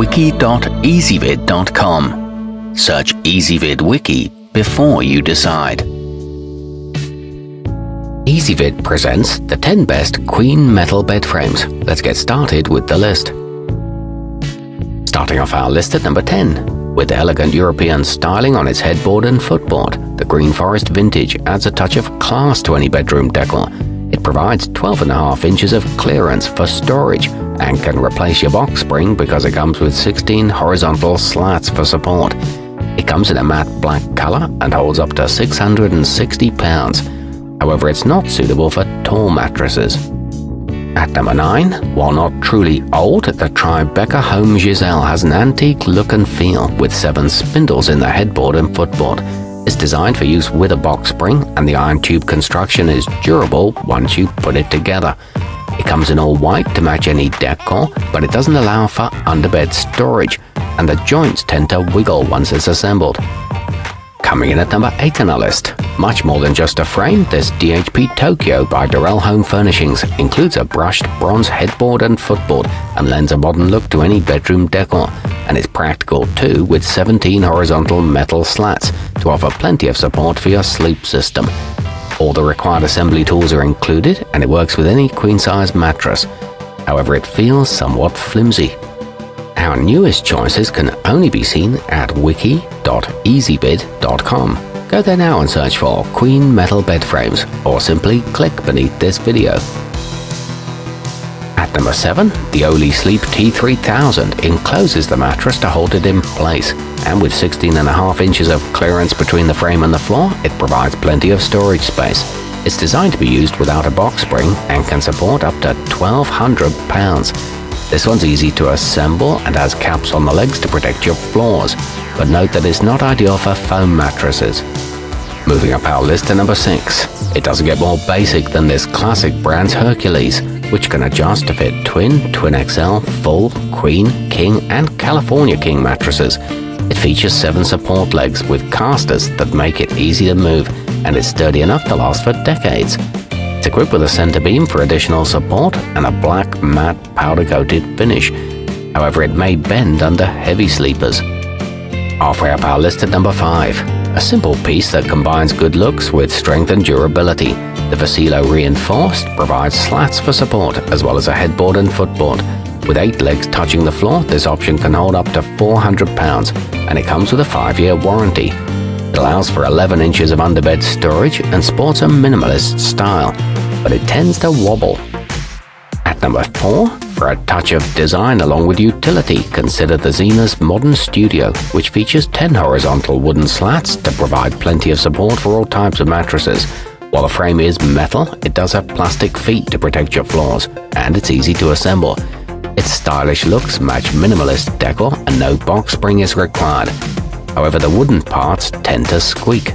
wiki.ezvid.com. Search Ezvid Wiki before you decide. Ezvid presents the 10 best Queen metal bed frames. Let's get started with the list. Starting off our list at number 10. With elegant European styling on its headboard and footboard, the Green Forest Vintage adds a touch of class to any bedroom decor. It provides 12.5 inches of clearance for storage and can replace your box spring because it comes with 16 horizontal slats for support. It comes in a matte black color and holds up to 660 pounds. However, it's not suitable for tall mattresses. At number 9, while not truly old, the Tribecca Home Giselle has an antique look and feel with seven spindles in the headboard and footboard. It's designed for use with a box spring and the iron tube construction is durable once you put it together. It comes in all white to match any decor, but it doesn't allow for underbed storage, and the joints tend to wiggle once it's assembled. Coming in at number 8 on our list, much more than just a frame, this DHP Tokyo by Dorel Home Furnishings includes a brushed bronze headboard and footboard and lends a modern look to any bedroom decor, and is practical too with 17 horizontal metal slats to offer plenty of support for your sleep system. All the required assembly tools are included and it works with any queen-size mattress. However, it feels somewhat flimsy. Our newest choices can only be seen at wiki.ezvid.com. Go there now and search for Queen Metal Bed Frames or simply click beneath this video. Number 7, the Olee Sleep T3000 encloses the mattress to hold it in place, and with 16.5 inches of clearance between the frame and the floor, it provides plenty of storage space. It's designed to be used without a box spring and can support up to 1200 pounds. This one's easy to assemble and has caps on the legs to protect your floors, but note that it's not ideal for foam mattresses. Moving up our list to number 6. It doesn't get more basic than this classic brand's Hercules, which can adjust to fit twin, twin XL, full, queen, king, and California king mattresses. It features seven support legs with casters that make it easy to move, and is sturdy enough to last for decades. It's equipped with a center beam for additional support and a black matte powder coated finish. However, it may bend under heavy sleepers. Halfway up our list at number 5. A simple piece that combines good looks with strength and durability. The Vecelo Reinforced provides slats for support as well as a headboard and footboard. With eight legs touching the floor, this option can hold up to 400 pounds and it comes with a 5-year warranty. It allows for 11 inches of underbed storage and sports a minimalist style, but it tends to wobble. At number 4, for a touch of design along with utility, consider the Zinus Modern Studio, which features 10 horizontal wooden slats to provide plenty of support for all types of mattresses. While the frame is metal, it does have plastic feet to protect your floors, and it's easy to assemble. Its stylish looks match minimalist decor and no box spring is required. However, the wooden parts tend to squeak.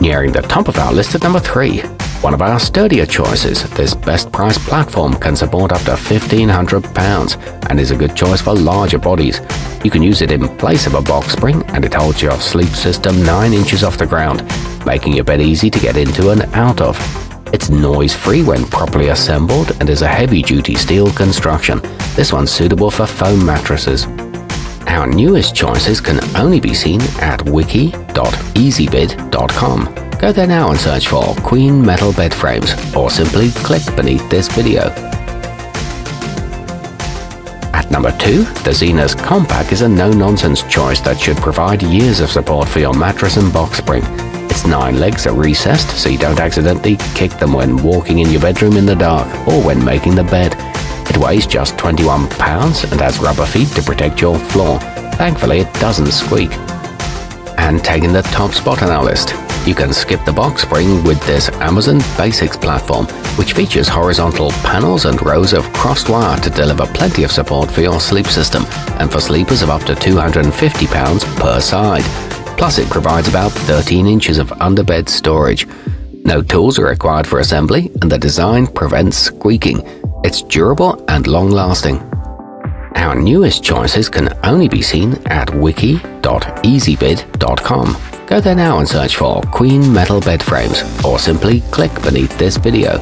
Nearing the top of our list at number 3, one of our sturdier choices, this best price platform can support up to £1,500 and is a good choice for larger bodies. You can use it in place of a box spring and it holds your sleep system 9 inches off the ground, making your bed easy to get into and out of. It's noise-free when properly assembled and is a heavy-duty steel construction. This one's suitable for foam mattresses. Our newest choices can only be seen at wiki.ezvid.com. Go there now and search for Queen Metal Bed Frames or simply click beneath this video. At number 2, the Zinus Compack is a no-nonsense choice that should provide years of support for your mattress and box spring. Its nine legs are recessed so you don't accidentally kick them when walking in your bedroom in the dark or when making the bed. It weighs just 21 pounds and has rubber feet to protect your floor. Thankfully, it doesn't squeak. And taking the top spot on our list you can skip the box spring with this Amazon Basics platform, which features horizontal panels and rows of crossed wire to deliver plenty of support for your sleep system and for sleepers of up to 250 pounds per side. Plus it provides about 13 inches of underbed storage. No tools are required for assembly and the design prevents squeaking. It's durable and long-lasting. Our newest choices can only be seen at wiki.ezvid.com. Go there now and search for Queen Metal Bed Frames or simply click beneath this video.